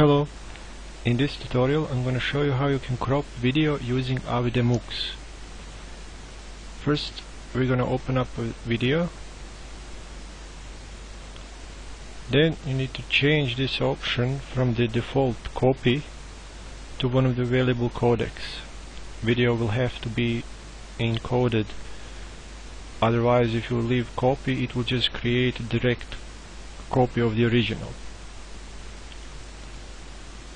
Hello, in this tutorial I'm going to show you how you can crop video using Avidemux. First we're going to open up a video then you need to change this option from the default copy to one of the available codecs. Video will have to be encoded otherwise if you leave copy it will just create a direct copy of the original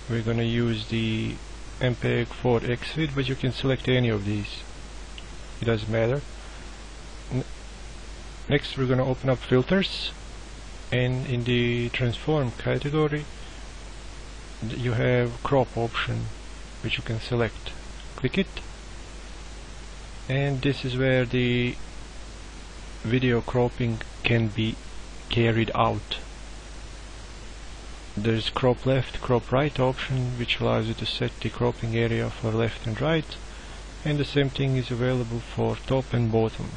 we're gonna use the MPEG 4 Xvid but you can select any of these. It doesn't matter. N next we're gonna open up filters and in the transform category you have crop option which you can select. Click it. And this is where the video cropping can be carried out there's crop left, crop right option which allows you to set the cropping area for left and right and the same thing is available for top and bottom.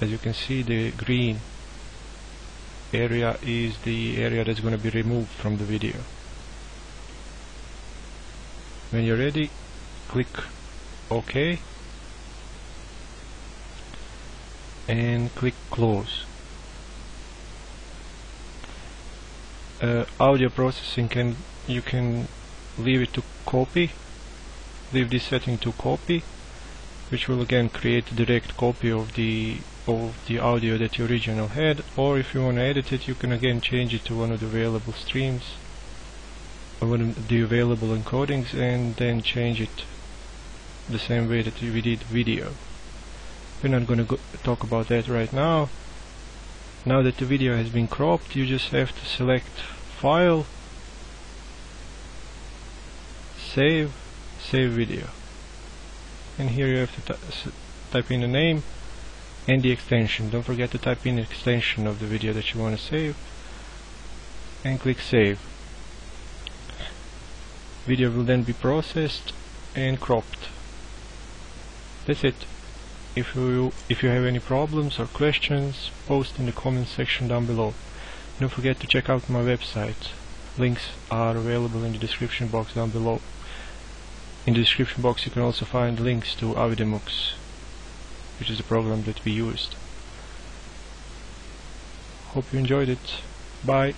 As you can see the green area is the area that's going to be removed from the video. When you're ready click OK and click close. Uh, audio processing can you can leave it to copy leave this setting to copy which will again create a direct copy of the of the audio that you original had. Or if you want to edit it you can again change it to one of the available streams or one of the available encodings and then change it the same way that we did video. We're not going to talk about that right now now that the video has been cropped you just have to select file save save video. And here you have to type in the name and the extension. Don't forget to type in the extension of the video that you want to save and click save. Video will then be processed and cropped. That's it if you if you have any problems or questions, post in the comment section down below. Don't forget to check out my website. Links are available in the description box down below. In the description box you can also find links to Avidemux, which is the program that we used. Hope you enjoyed it. Bye.